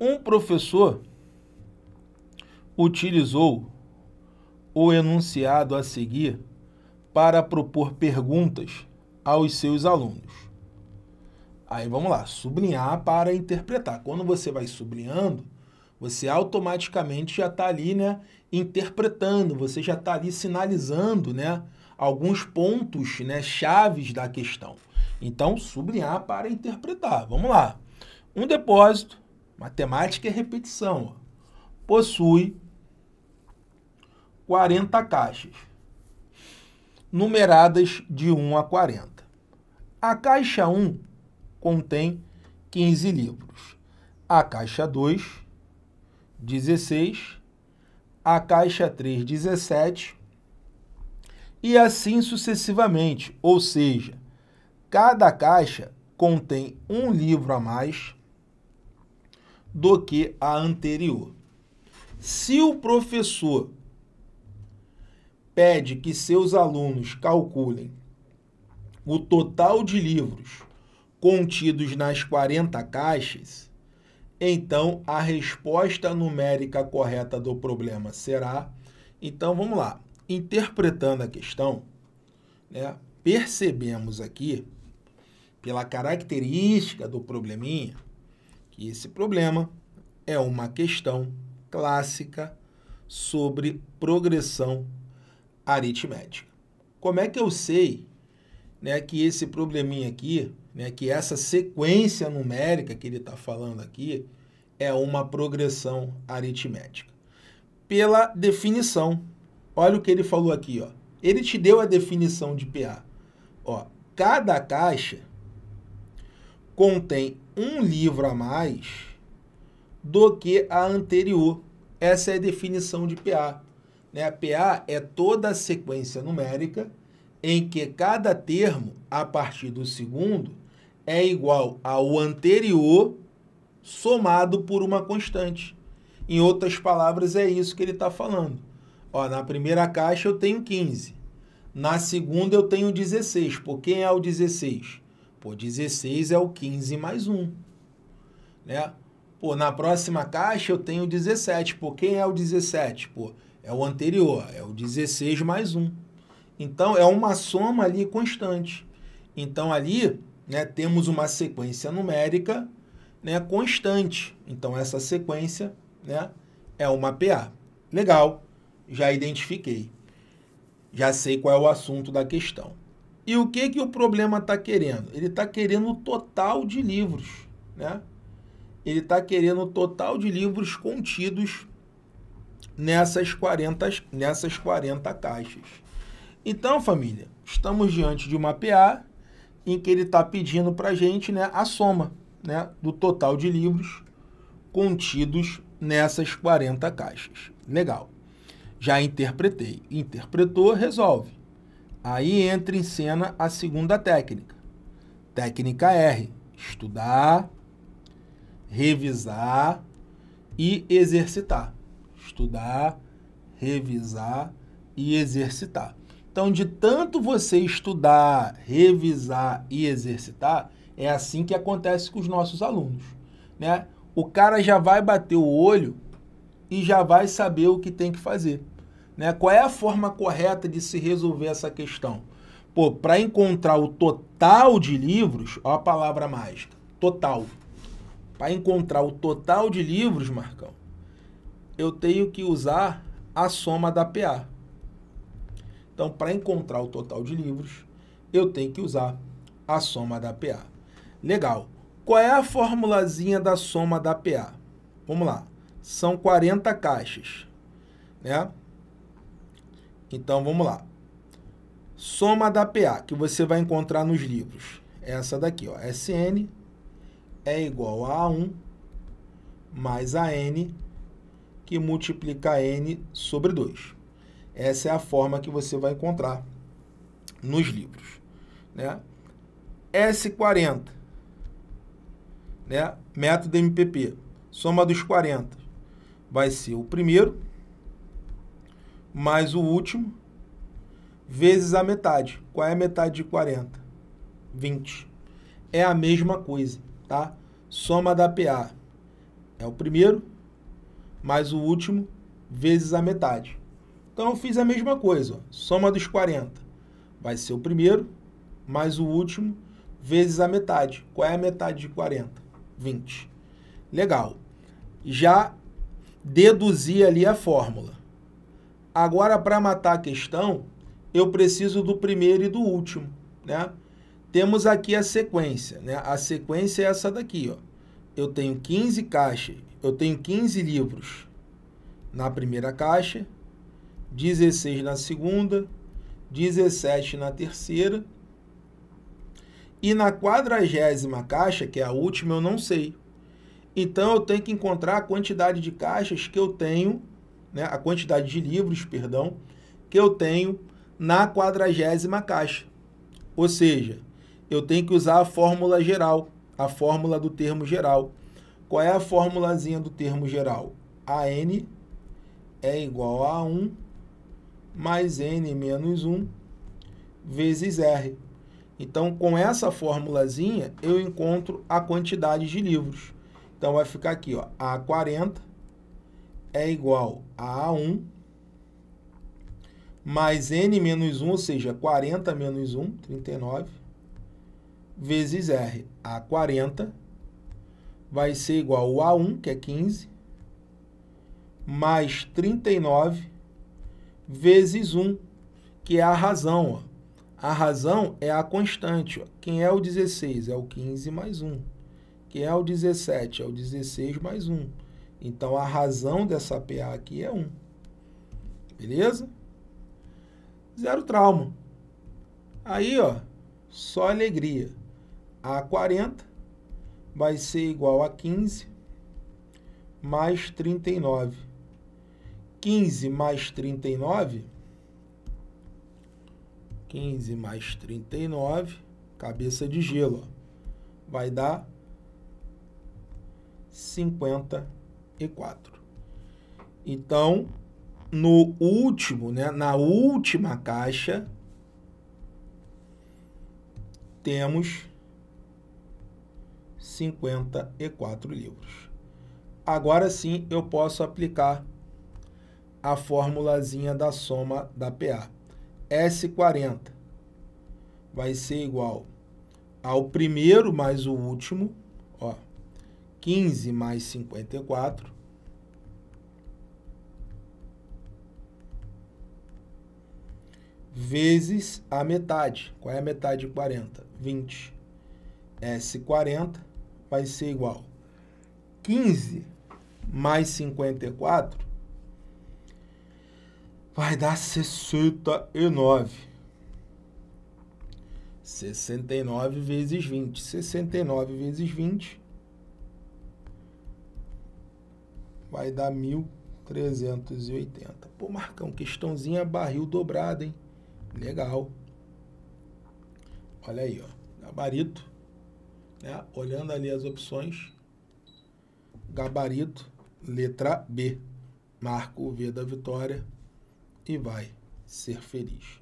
Um professor utilizou o enunciado a seguir para propor perguntas aos seus alunos. Aí vamos lá, sublinhar para interpretar. Quando você vai sublinhando, você automaticamente já está ali, né, interpretando, você já está ali sinalizando, né, alguns pontos, né, chaves da questão. Então, sublinhar para interpretar. Vamos lá. Um depósito, matemática é repetição, possui 40 caixas, numeradas de 1 a 40. A caixa 1 contém 15 livros. A caixa 2, 16. A caixa 3, 17. E assim sucessivamente. Ou seja, cada caixa contém um livro a mais do que a anterior. Se o professor pede que seus alunos calculem o total de livros contidos nas 40 caixas, então a resposta numérica correta do problema será. Então vamos lá, interpretando a questão, né, percebemos aqui, pela característica do probleminha, que esse problema é uma questão clássica sobre progressão aritmética. Como é que eu sei né, que esse probleminha aqui, né, que essa sequência numérica que ele está falando aqui, é uma progressão aritmética? Pela definição. Olha o que ele falou aqui. Ó. Ele te deu a definição de PA. Ó, cada caixa contém um livro a mais do que a anterior. Essa é a definição de PA. Né? A PA é toda a sequência numérica em que cada termo, a partir do segundo, é igual ao anterior somado por uma constante. Em outras palavras, é isso que ele está falando. Ó, na primeira caixa eu tenho 15. Na segunda eu tenho 16. Por quem é o 16? Pô, 16 é o 15 mais 1. Né? Pô, na próxima caixa eu tenho 17. Por quem é o 17? Pô, é o anterior, é o 16 mais 1. Então, é uma soma ali constante. Então, ali, né, temos uma sequência numérica né, constante. Então, essa sequência né, é uma PA. Legal, já identifiquei. Já sei qual é o assunto da questão. E o que, que o problema está querendo? Ele está querendo o total de livros. Né? Ele está querendo o total de livros contidos nessas 40, nessas 40 caixas. Então, família, estamos diante de uma PA em que ele está pedindo para a gente né, a soma né, do total de livros contidos nessas 40 caixas. Legal. Já interpretei. Interpretou, resolve. Aí entra em cena a segunda técnica. Técnica R. Estudar, revisar e exercitar estudar, revisar e exercitar. Então, de tanto você estudar, revisar e exercitar, é assim que acontece com os nossos alunos, né? O cara já vai bater o olho e já vai saber o que tem que fazer, né? Qual é a forma correta de se resolver essa questão? Pô, para encontrar o total de livros, ó a palavra mágica, total. Para encontrar o total de livros, Marcão, eu tenho que usar a soma da PA. Então, para encontrar o total de livros, eu tenho que usar a soma da PA. Legal. Qual é a formulazinha da soma da PA? Vamos lá. São 40 caixas, né? Então, vamos lá. Soma da PA, que você vai encontrar nos livros. Essa daqui, ó. SN é igual a A1 mais AN que multiplica n sobre 2. Essa é a forma que você vai encontrar nos livros. Né? S40, né? método MPP, soma dos 40, vai ser o primeiro mais o último vezes a metade. Qual é a metade de 40? 20. É a mesma coisa, tá? Soma da PA é o primeiro, mais o último, vezes a metade. Então eu fiz a mesma coisa, ó. soma dos 40 vai ser o primeiro, mais o último, vezes a metade. Qual é a metade de 40? 20. Legal. Já deduzi ali a fórmula. Agora, para matar a questão, eu preciso do primeiro e do último, né? Temos aqui a sequência, né? A sequência é essa daqui, ó. Eu tenho 15 caixas, eu tenho 15 livros na primeira caixa, 16 na segunda, 17 na terceira. E na quadragésima caixa, que é a última, eu não sei. Então eu tenho que encontrar a quantidade de caixas que eu tenho, né, a quantidade de livros, perdão, que eu tenho na quadragésima caixa. Ou seja, eu tenho que usar a fórmula geral, a fórmula do termo geral. Qual é a formulazinha do termo geral? AN é igual a 1 mais N menos 1 vezes R. Então, com essa formulazinha, eu encontro a quantidade de livros. Então, vai ficar aqui, ó, A40 é igual a A1 mais N menos 1, ou seja, 40 menos 1, 39, vezes R. A40 vai ser igual a A1, que é 15, mais 39 vezes 1, que é a razão. Ó. A razão é a constante. Ó. Quem é o 16? É o 15 mais 1. Quem é o 17? É o 16 mais 1. Então, a razão dessa PA aqui é 1. Beleza? Zero trauma. Aí, ó, só alegria. A 40 vai ser igual a 15 mais 39. 15 mais 39 15 mais 39, cabeça de gelo, ó, vai dar 54. Então, no último, né, na última caixa, temos 54 livros. Agora sim eu posso aplicar a formulazinha da soma da PA. S40 vai ser igual ao primeiro mais o último, 15 mais 54, vezes a metade. Qual é a metade de 40? 20. S40 vai ser igual 15 mais 54 vai dar 69. 69 vezes 20. 69 vezes 20 vai dar 1.380. Pô, Marcão, questãozinha barril dobrado, hein? Legal. Olha aí, ó. Gabarito. Né? Olhando ali as opções. Gabarito, letra B. Marco o V da vitória e vai ser feliz.